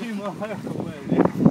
你们还很美丽。